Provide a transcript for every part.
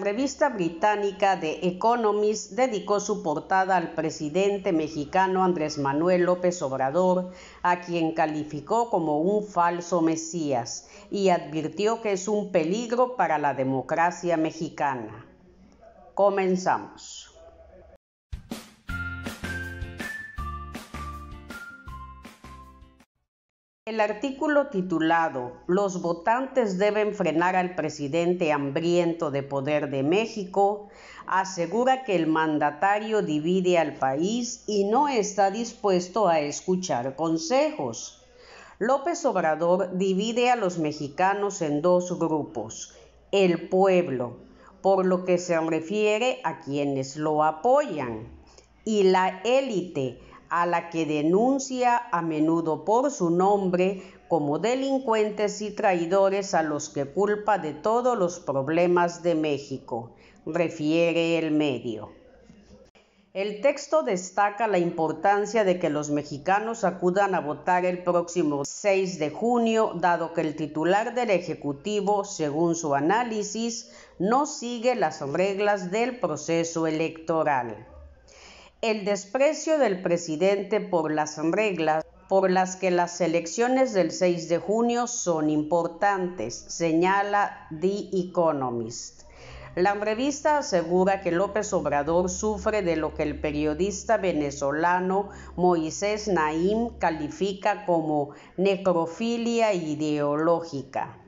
Revista británica The Economist dedicó su portada al presidente mexicano Andrés Manuel López Obrador, a quien calificó como un falso mesías y advirtió que es un peligro para la democracia mexicana. Comenzamos. El artículo titulado Los votantes deben frenar al presidente hambriento de poder de México asegura que el mandatario divide al país y no está dispuesto a escuchar consejos. López Obrador divide a los mexicanos en dos grupos, el pueblo, por lo que se refiere a quienes lo apoyan, y la élite, a la que denuncia a menudo por su nombre como delincuentes y traidores a los que culpa de todos los problemas de México, refiere el medio. El texto destaca la importancia de que los mexicanos acudan a votar el próximo 6 de junio, dado que el titular del Ejecutivo, según su análisis, no sigue las reglas del proceso electoral el desprecio del presidente por las reglas por las que las elecciones del 6 de junio son importantes, señala The Economist. La revista asegura que López Obrador sufre de lo que el periodista venezolano Moisés Naim califica como necrofilia ideológica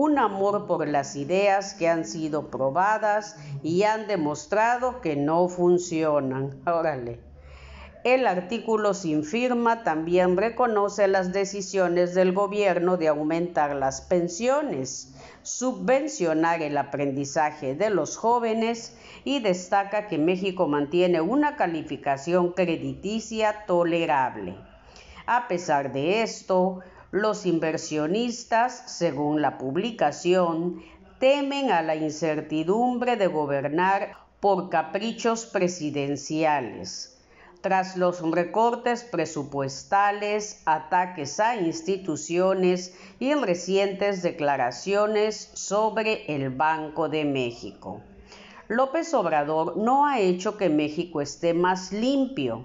un amor por las ideas que han sido probadas y han demostrado que no funcionan. Órale. El artículo sin firma también reconoce las decisiones del gobierno de aumentar las pensiones, subvencionar el aprendizaje de los jóvenes y destaca que México mantiene una calificación crediticia tolerable. A pesar de esto, los inversionistas, según la publicación, temen a la incertidumbre de gobernar por caprichos presidenciales. Tras los recortes presupuestales, ataques a instituciones y recientes declaraciones sobre el Banco de México. López Obrador no ha hecho que México esté más limpio,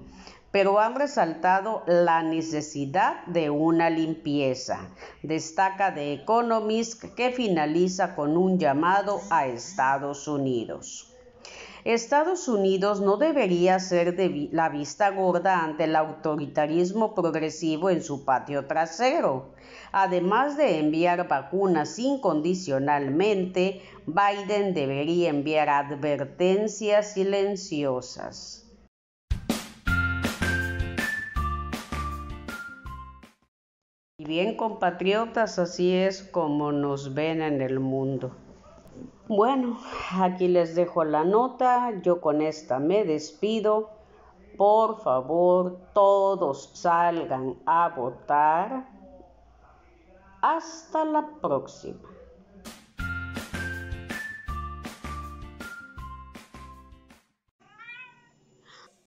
pero han resaltado la necesidad de una limpieza. Destaca The Economist que finaliza con un llamado a Estados Unidos. Estados Unidos no debería ser de la vista gorda ante el autoritarismo progresivo en su patio trasero. Además de enviar vacunas incondicionalmente, Biden debería enviar advertencias silenciosas. Bien, compatriotas, así es como nos ven en el mundo. Bueno, aquí les dejo la nota, yo con esta me despido. Por favor, todos salgan a votar. Hasta la próxima.